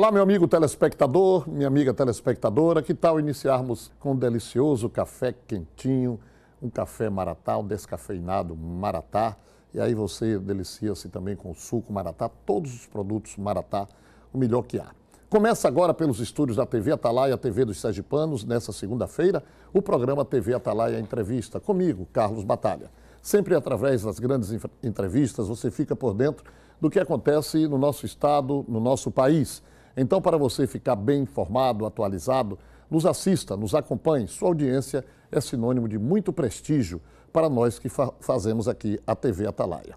Olá, meu amigo telespectador, minha amiga telespectadora, que tal iniciarmos com um delicioso café quentinho, um café maratá, um descafeinado maratá, e aí você delicia-se também com o suco maratá, todos os produtos maratá, o melhor que há. Começa agora pelos estúdios da TV Atalaia, TV dos Sergipanos, nessa segunda-feira, o programa TV Atalaia Entrevista, comigo, Carlos Batalha. Sempre através das grandes entrevistas, você fica por dentro do que acontece no nosso estado, no nosso país. Então, para você ficar bem informado, atualizado, nos assista, nos acompanhe. Sua audiência é sinônimo de muito prestígio para nós que fa fazemos aqui a TV Atalaia.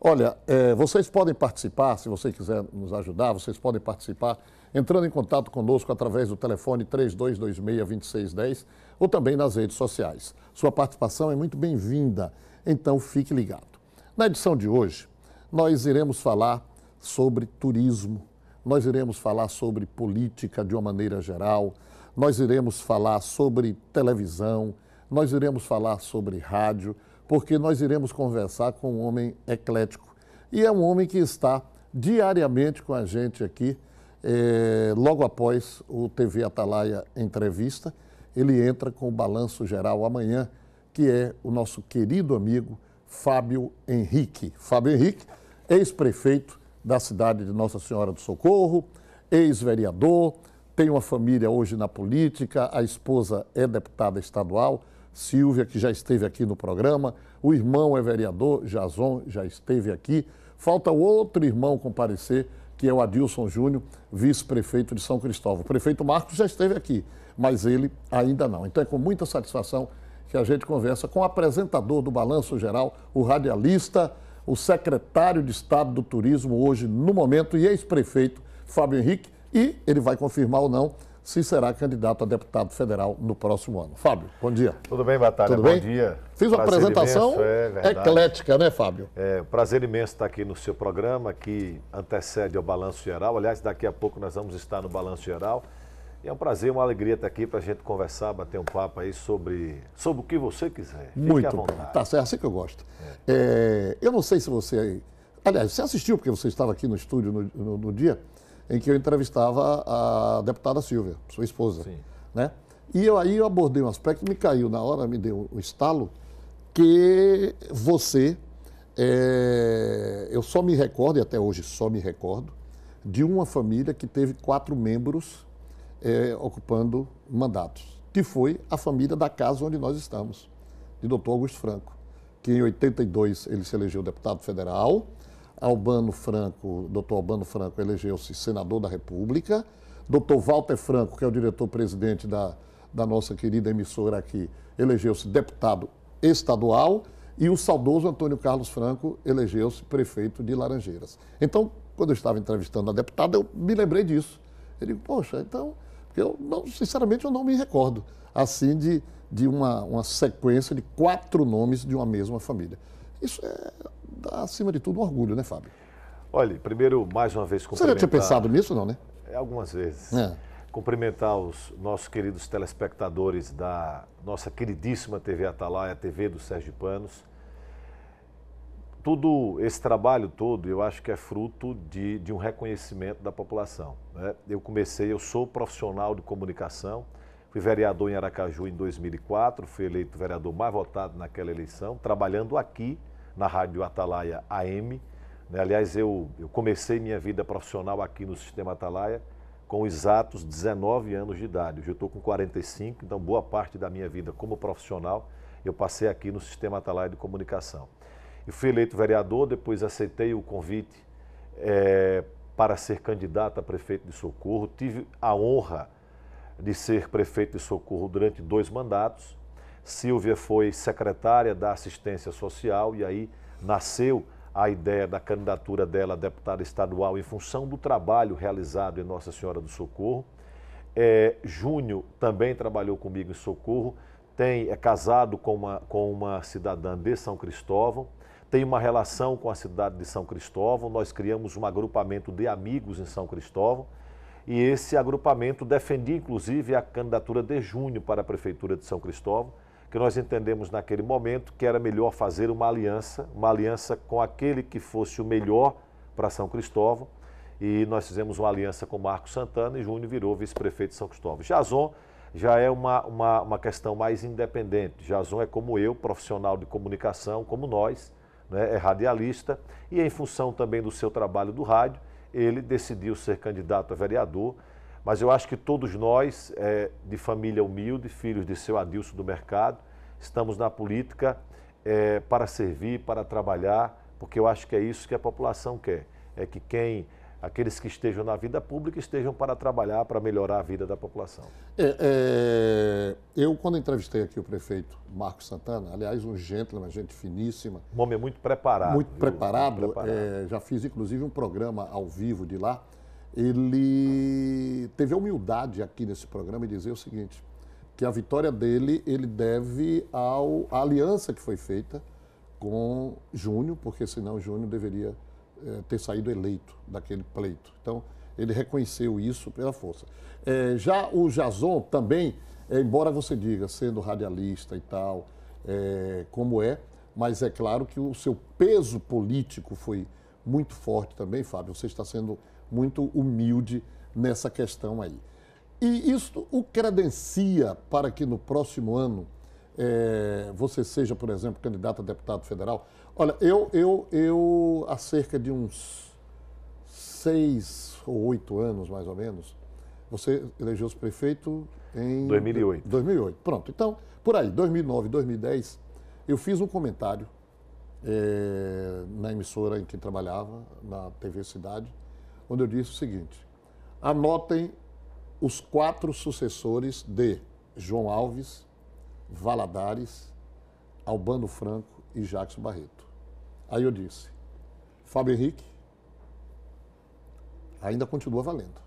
Olha, é, vocês podem participar, se você quiser nos ajudar, vocês podem participar entrando em contato conosco através do telefone 3226-2610 ou também nas redes sociais. Sua participação é muito bem-vinda, então fique ligado. Na edição de hoje, nós iremos falar sobre turismo, nós iremos falar sobre política de uma maneira geral, nós iremos falar sobre televisão, nós iremos falar sobre rádio, porque nós iremos conversar com um homem eclético. E é um homem que está diariamente com a gente aqui, é, logo após o TV Atalaia Entrevista. Ele entra com o balanço geral amanhã, que é o nosso querido amigo Fábio Henrique. Fábio Henrique, ex-prefeito da cidade de Nossa Senhora do Socorro, ex-vereador, tem uma família hoje na política, a esposa é deputada estadual, Silvia, que já esteve aqui no programa, o irmão é vereador, Jason, já esteve aqui. Falta outro irmão comparecer, que é o Adilson Júnior, vice-prefeito de São Cristóvão. O prefeito Marcos já esteve aqui, mas ele ainda não. Então é com muita satisfação que a gente conversa com o apresentador do Balanço Geral, o radialista, o secretário de Estado do Turismo hoje, no momento, e ex-prefeito Fábio Henrique, e ele vai confirmar ou não se será candidato a deputado federal no próximo ano. Fábio, bom dia. Tudo bem, Batalha? Tudo bom bem? dia. Fiz uma prazer apresentação imenso, é eclética, né, Fábio? É, prazer imenso estar aqui no seu programa, que antecede ao Balanço Geral. Aliás, daqui a pouco nós vamos estar no Balanço Geral. E é um prazer, uma alegria estar aqui para a gente conversar, bater um papo aí sobre, sobre o que você quiser. Fique Muito bom. Tá certo, assim que eu gosto. É. É, eu não sei se você. Aliás, você assistiu, porque você estava aqui no estúdio no, no, no dia em que eu entrevistava a deputada Silvia, sua esposa. Sim. Né? E eu, aí eu abordei um aspecto, me caiu na hora, me deu um estalo, que você, é, eu só me recordo, e até hoje só me recordo, de uma família que teve quatro membros é, ocupando mandatos, que foi a família da casa onde nós estamos, de doutor Augusto Franco, que em 82 ele se elegeu deputado federal, Albano Franco, doutor Albano Franco elegeu-se senador da República, doutor Walter Franco, que é o diretor-presidente da, da nossa querida emissora aqui, elegeu-se deputado estadual, e o saudoso Antônio Carlos Franco elegeu-se prefeito de Laranjeiras. Então, quando eu estava entrevistando a deputada, eu me lembrei disso. Eu digo, poxa, então eu, não, sinceramente, eu não me recordo assim de, de uma, uma sequência de quatro nomes de uma mesma família. Isso é, acima de tudo, um orgulho, né, Fábio? Olha, primeiro, mais uma vez, cumprimentar... Você já tinha pensado nisso, não, né? É, algumas vezes. É. Cumprimentar os nossos queridos telespectadores da nossa queridíssima TV Atalaia, TV dos Sergipanos tudo esse trabalho todo, eu acho que é fruto de, de um reconhecimento da população. Né? Eu comecei, eu sou profissional de comunicação, fui vereador em Aracaju em 2004, fui eleito vereador mais votado naquela eleição, trabalhando aqui na Rádio Atalaia AM. Né? Aliás, eu, eu comecei minha vida profissional aqui no Sistema Atalaia com exatos 19 anos de idade. Hoje eu estou com 45, então boa parte da minha vida como profissional eu passei aqui no Sistema Atalaia de Comunicação. Eu fui eleito vereador, depois aceitei o convite é, para ser candidato a prefeito de Socorro. Tive a honra de ser prefeito de Socorro durante dois mandatos. Silvia foi secretária da Assistência Social e aí nasceu a ideia da candidatura dela a deputada estadual em função do trabalho realizado em Nossa Senhora do Socorro. É, Júnior também trabalhou comigo em Socorro, tem, é casado com uma, com uma cidadã de São Cristóvão tem uma relação com a cidade de São Cristóvão. Nós criamos um agrupamento de amigos em São Cristóvão e esse agrupamento defendia inclusive a candidatura de junho para a prefeitura de São Cristóvão, que nós entendemos naquele momento que era melhor fazer uma aliança, uma aliança com aquele que fosse o melhor para São Cristóvão. e nós fizemos uma aliança com Marcos Santana e Júnior virou vice-prefeito de São Cristóvão. Jason já é uma, uma, uma questão mais independente. Jason é como eu, profissional de comunicação, como nós, né, é radialista, e em função também do seu trabalho do rádio, ele decidiu ser candidato a vereador. Mas eu acho que todos nós, é, de família humilde, filhos de seu Adilson do Mercado, estamos na política é, para servir, para trabalhar, porque eu acho que é isso que a população quer. É que quem aqueles que estejam na vida pública estejam para trabalhar, para melhorar a vida da população. É, é, eu, quando entrevistei aqui o prefeito Marcos Santana, aliás, um gentleman, gente finíssima. Um homem muito preparado. Muito viu? preparado. Muito preparado. É, já fiz, inclusive, um programa ao vivo de lá. Ele teve a humildade aqui nesse programa de dizer o seguinte, que a vitória dele, ele deve ao, à aliança que foi feita com Júnior, porque senão Júnior deveria é, ter saído eleito daquele pleito. Então, ele reconheceu isso pela força. É, já o Jason também, é, embora você diga, sendo radialista e tal, como é, mas é claro que o seu peso político foi muito forte também, Fábio. Você está sendo muito humilde nessa questão aí. E isso o credencia para que no próximo ano é, você seja, por exemplo, candidato a deputado federal. Olha, eu, eu, eu há cerca de uns seis ou oito anos, mais ou menos, você elegeu-se prefeito em... 2008. 2008, pronto. Então, por aí, 2009, 2010, eu fiz um comentário é, na emissora em que trabalhava, na TV Cidade, onde eu disse o seguinte, anotem os quatro sucessores de João Alves, Valadares, Albano Franco e Jackson Barreto. Aí eu disse, Fábio Henrique ainda continua valendo.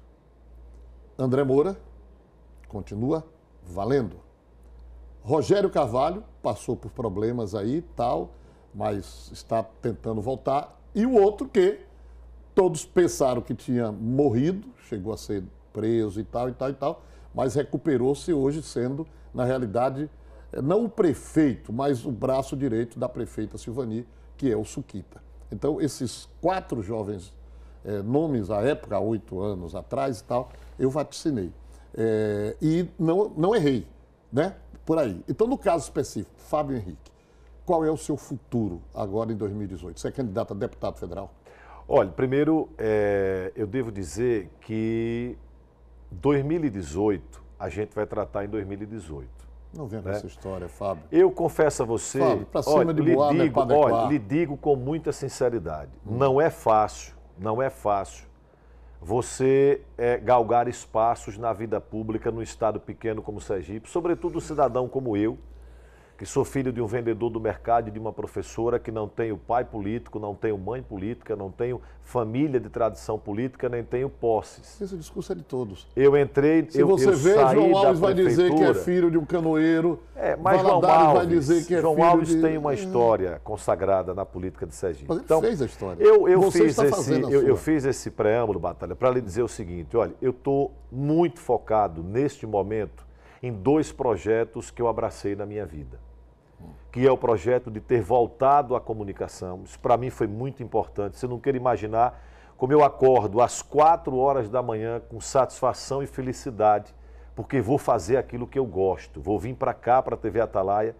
André Moura continua valendo. Rogério Carvalho passou por problemas aí tal, mas está tentando voltar. E o outro que todos pensaram que tinha morrido, chegou a ser preso e tal e tal e tal, mas recuperou-se hoje sendo, na realidade, não o prefeito, mas o braço direito da prefeita Silvani, que é o Suquita. Então, esses quatro jovens é, nomes, à época, oito anos atrás e tal, eu vaticinei. É, e não, não errei, né? Por aí. Então, no caso específico, Fábio Henrique, qual é o seu futuro agora em 2018? Você é candidato a deputado federal? Olha, primeiro, é, eu devo dizer que 2018 a gente vai tratar em 2018. Não vem com né? essa história, Fábio. Eu confesso a você, Fábio, cima olha, de lhe, digo, é olha, lhe digo com muita sinceridade, hum. não é fácil, não é fácil você é, galgar espaços na vida pública no estado pequeno como Sergipe, sobretudo um cidadão como eu, que sou filho de um vendedor do mercado e de uma professora que não tenho pai político, não tenho mãe política, não tenho família de tradição política, nem tenho posses. Esse discurso é de todos. Eu entrei, Se eu, você eu vê, João Alves vai dizer que é filho de um canoeiro. É, mas João Alves, vai dizer que é João filho Alves de... tem uma história consagrada na política de Sergipe. Mas ele então, fez a história. Eu, eu fiz esse, eu, eu fiz esse preâmbulo, Batalha, para lhe dizer o seguinte, olha, eu estou muito focado neste momento em dois projetos que eu abracei na minha vida que é o projeto de ter voltado à comunicação. Isso para mim foi muito importante. Você não quer imaginar como eu acordo às quatro horas da manhã com satisfação e felicidade, porque vou fazer aquilo que eu gosto. Vou vir para cá, para a TV Atalaia.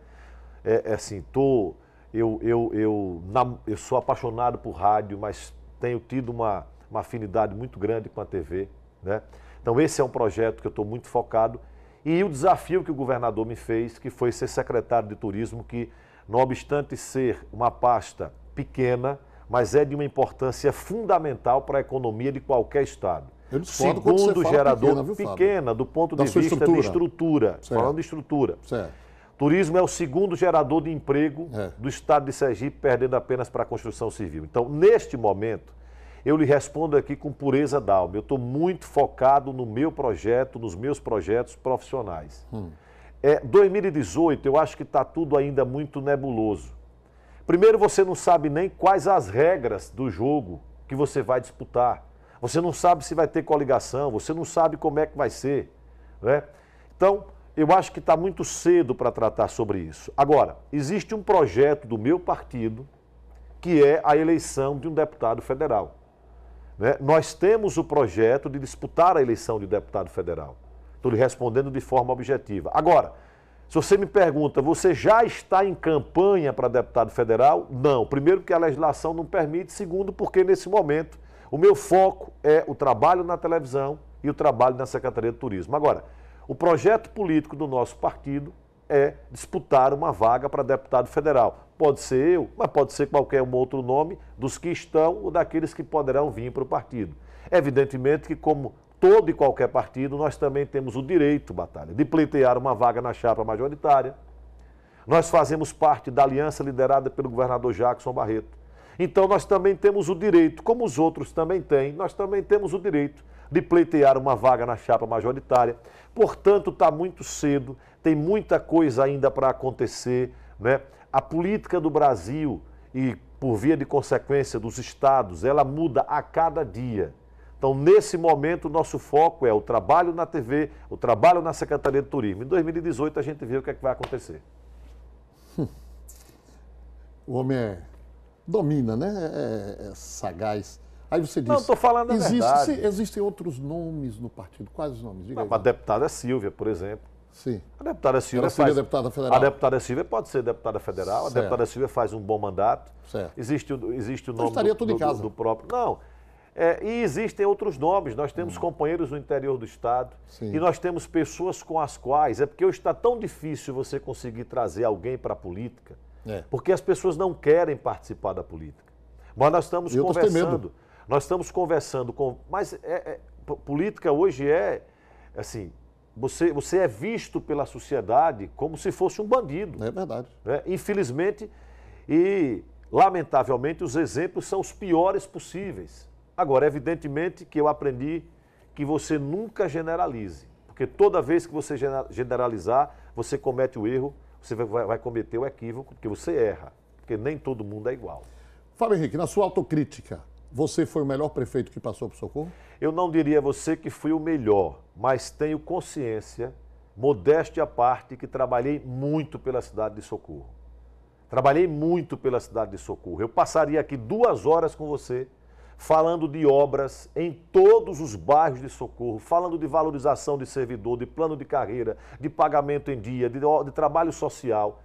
É, é assim, tô, eu, eu, eu, eu sou apaixonado por rádio, mas tenho tido uma, uma afinidade muito grande com a TV. Né? Então, esse é um projeto que eu estou muito focado e o desafio que o governador me fez, que foi ser secretário de turismo, que, não obstante ser uma pasta pequena, mas é de uma importância fundamental para a economia de qualquer estado. Segundo gerador, pequena, viu, pequena, do ponto da de vista estrutura. de estrutura, certo. falando de estrutura. Certo. Turismo é o segundo gerador de emprego é. do estado de Sergipe, perdendo apenas para a construção civil. Então, neste momento, eu lhe respondo aqui com pureza d'alma. Eu estou muito focado no meu projeto, nos meus projetos profissionais. Hum. É, 2018, eu acho que está tudo ainda muito nebuloso. Primeiro, você não sabe nem quais as regras do jogo que você vai disputar. Você não sabe se vai ter coligação, você não sabe como é que vai ser. Né? Então, eu acho que está muito cedo para tratar sobre isso. Agora, existe um projeto do meu partido que é a eleição de um deputado federal. Né? Nós temos o projeto de disputar a eleição de deputado federal. Estou lhe respondendo de forma objetiva. Agora, se você me pergunta, você já está em campanha para deputado federal? Não. Primeiro, porque a legislação não permite. Segundo, porque nesse momento o meu foco é o trabalho na televisão e o trabalho na Secretaria de Turismo. Agora, o projeto político do nosso partido é disputar uma vaga para deputado federal. Pode ser eu, mas pode ser qualquer um outro nome dos que estão ou daqueles que poderão vir para o partido. Evidentemente que, como todo e qualquer partido, nós também temos o direito, Batalha, de pleitear uma vaga na chapa majoritária. Nós fazemos parte da aliança liderada pelo governador Jackson Barreto. Então nós também temos o direito, como os outros também têm, nós também temos o direito de pleitear uma vaga na chapa majoritária. Portanto, está muito cedo, tem muita coisa ainda para acontecer. Né? A política do Brasil e, por via de consequência, dos estados, ela muda a cada dia. Então, nesse momento, o nosso foco é o trabalho na TV, o trabalho na Secretaria de Turismo. Em 2018, a gente vê o que, é que vai acontecer. O homem é, domina, né? É, é sagaz. Aí você diz. Não, estou falando a existe, verdade. existem outros nomes no partido. Quais os nomes? Diga aí. A deputada Silvia, por exemplo. Sim. A deputada Silvia faz... deputada federal. A deputada Silvia pode ser deputada federal. Certo. A deputada Silvia faz um bom mandato. Certo. Existe, o- existe o Então nome estaria do, tudo em do- casa. do próprio. Não. É, e existem outros nomes. Nós temos companheiros no interior do Estado. Hum. Sim. E nós temos pessoas com as quais. É porque hoje está tão difícil você conseguir trazer alguém para a política. É. Porque as pessoas não querem participar da política. Mas nós estamos conversando. Nós estamos conversando com. Mas é- é- po- política hoje é assim. Você, você é visto pela sociedade como se fosse um bandido. É verdade. né? Infelizmente e lamentavelmente os exemplos são os piores possíveis. Agora, evidentemente que eu aprendi que você nunca generalize, porque toda vez que você generalizar, você comete o erro, você vai- vai, cometer o equívoco, porque você erra, porque nem todo mundo é igual. Fábio Henrique, na sua autocrítica, você foi o melhor prefeito que passou por Socorro? Eu não diria a você que fui o melhor, mas tenho consciência, modéstia à parte, que trabalhei muito pela cidade de Socorro. Trabalhei muito pela cidade de Socorro. Eu passaria aqui duas horas com você falando de obras em todos os bairros de Socorro, falando de valorização de servidor, de plano de carreira, de pagamento em dia, de, de trabalho social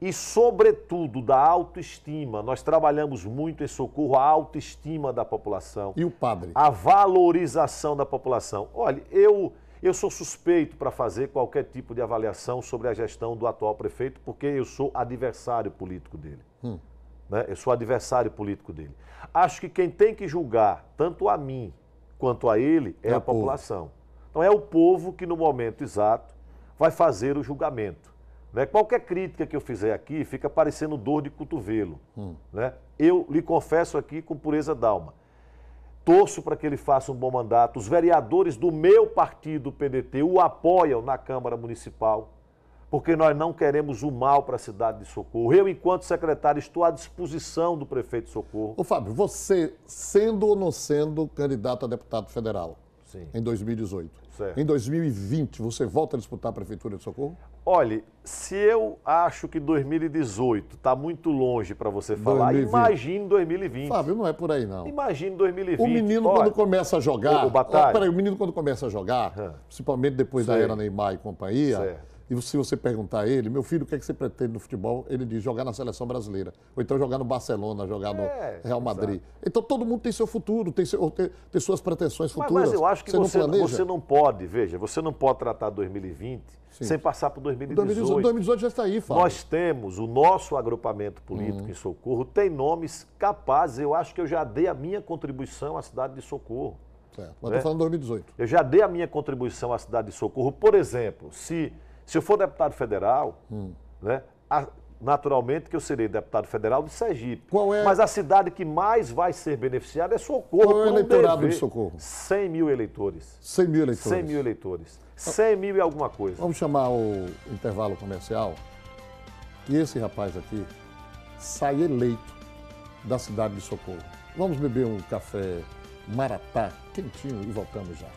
e, sobretudo, da autoestima. Nós trabalhamos muito em Socorro a autoestima da população E o padre? a valorização da população. Olha, eu, eu sou suspeito para fazer qualquer tipo de avaliação sobre a gestão do atual prefeito, porque eu sou adversário político dele. Né? Eu sou adversário político dele. Acho que quem tem que julgar, tanto a mim quanto a ele, é, É a o povo. população. Então é o povo que, no momento exato, vai fazer o julgamento. Né? Qualquer crítica que eu fizer aqui fica parecendo dor de cotovelo. Né? Eu lhe confesso aqui com pureza d'alma torço para que ele faça um bom mandato. Os vereadores do meu partido, o PDT, o apoiam na Câmara Municipal, porque nós não queremos o mal para a cidade de Socorro. Eu, enquanto secretário, estou à disposição do prefeito de Socorro. Ô Fábio, você sendo ou não sendo candidato a deputado federal Sim. em 2018, Certo. em 2020 você volta a disputar a Prefeitura de Socorro? Olhe, se eu acho que 2018 está muito longe para você falar, 2020. imagine 2020. Fábio, não é por aí não. Imagine 2020. O menino, Olha, quando começa a jogar. o Batalha. Ó, peraí, o menino, quando começa a jogar, Hã. principalmente depois da Sei. era Neymar e companhia, Certo. E se você perguntar a ele, meu filho, o que, é que você pretende no futebol? Ele diz jogar na seleção brasileira. Ou então jogar no Barcelona, jogar no É, Real Madrid. Então todo mundo tem seu futuro, tem, seu, tem, tem suas pretensões Mas, futuras. mas eu acho que você, não planeja? você não pode, veja, você não pode tratar 2020 sem passar por 2018. 2018, 2018 já está aí, Fábio. Nós temos o nosso agrupamento político Uhum. em Socorro, tem nomes capazes. Eu acho que eu já dei a minha contribuição à cidade de Socorro. Certo, mas né? estou falando 2018. Eu já dei a minha contribuição à cidade de Socorro. Por exemplo, se, se eu for deputado federal, Hum. né, naturalmente que eu serei deputado federal de Sergipe. Qual é- Mas a cidade que mais vai ser beneficiada é Socorro. Qual é o eleitorado dever. de Socorro? 100 mil eleitores. 100 mil eleitores. 100 mil eleitores. 100 mil e alguma coisa. Vamos chamar o intervalo comercial. E esse rapaz aqui sai eleito da cidade de Socorro. Vamos beber um café maratá quentinho e voltamos já.